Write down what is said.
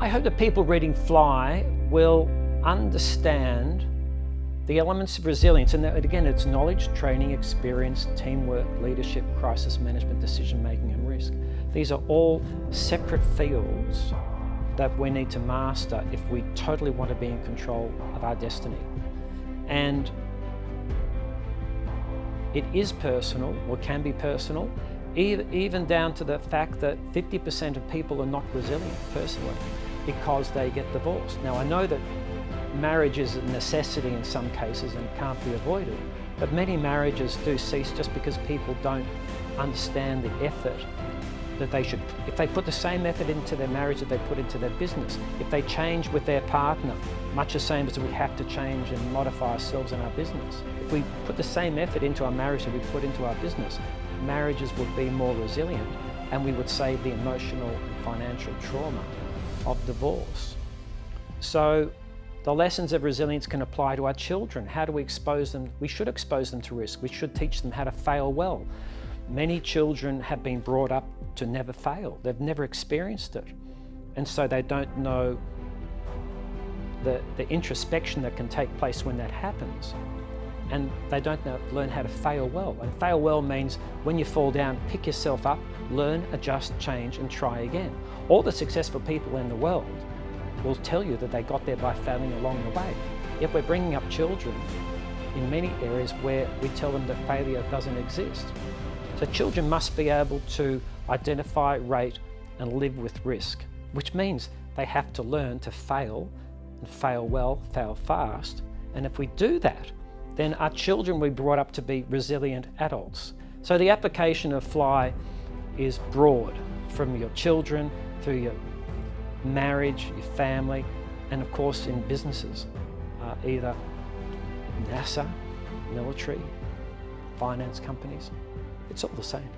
I hope that people reading Fly will understand the elements of resilience. And again, it's knowledge, training, experience, teamwork, leadership, crisis management, decision making, and risk. These are all separate fields that we need to master if we totally want to be in control of our destiny. And it is personal, or can be personal, even down to the fact that 50% of people are not resilient personally because they get divorced. Now, I know that marriage is a necessity in some cases and can't be avoided, but many marriages do cease just because people don't understand the effort that they should, if they put the same effort into their marriage that they put into their business, if they change with their partner, much the same as we have to change and modify ourselves in our business. If we put the same effort into our marriage that we put into our business, marriages would be more resilient and we would save the emotional and financial trauma of divorce. So the lessons of resilience can apply to our children. How do we expose them? We should expose them to risk. We should teach them how to fail well. Many children have been brought up to never fail. They've never experienced it. And so they don't know the, the introspection that can take place when that happens. And they don't know, learn how to fail well. And fail well means when you fall down, pick yourself up, learn, adjust, change, and try again. All the successful people in the world will tell you that they got there by failing along the way. Yet we're bringing up children in many areas where we tell them that failure doesn't exist. So children must be able to identify, rate, and live with risk, which means they have to learn to fail and fail well, fail fast. And if we do that, then our children will be brought up to be resilient adults. So the application of FLY is broad from your children through your marriage, your family, and of course in businesses, uh, either NASA, military, finance companies. It's all the same.